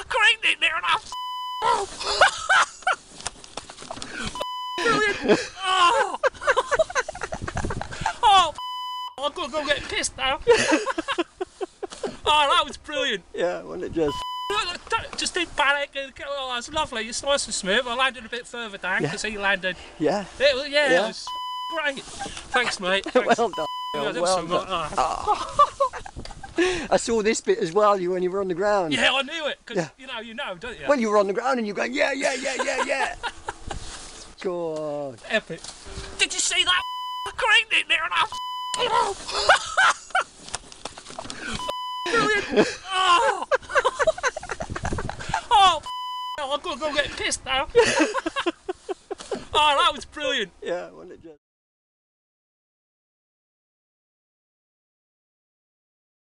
it there and I. Oh. Oh. I've got to go get pissed now. oh, that was brilliant. Yeah, wasn't it just? Just didn't panic. Oh, that's lovely. It's nice and smooth. I landed a bit further down Yeah. because he landed. Yeah. It was, yeah, Yeah. it was great. Thanks, mate. Thanks. well done. Yeah, Well, so done. oh. I saw this bit as well. You when you were on the ground. Yeah, I knew it because Yeah. you know, you know, don't you? When you were on the ground and you're going, yeah, yeah, yeah, yeah, yeah. God. Epic. Did you see that? I creamed it there and I. Oh. Brilliant. Oh. oh. I've got to go get pissed now. oh, that was brilliant. Yeah, wasn't it just?